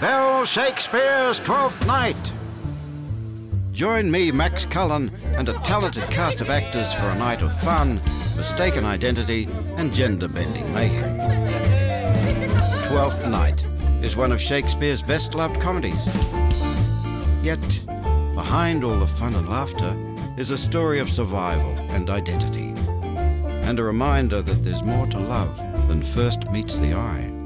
Bell Shakespeare's Twelfth Night. Join me, Max Cullen, and a talented cast of actors for a night of fun, mistaken identity, and gender bending mayhem. Twelfth Night is one of Shakespeare's best loved comedies. Yet, behind all the fun and laughter is a story of survival and identity, and a reminder that there's more to love than first meets the eye.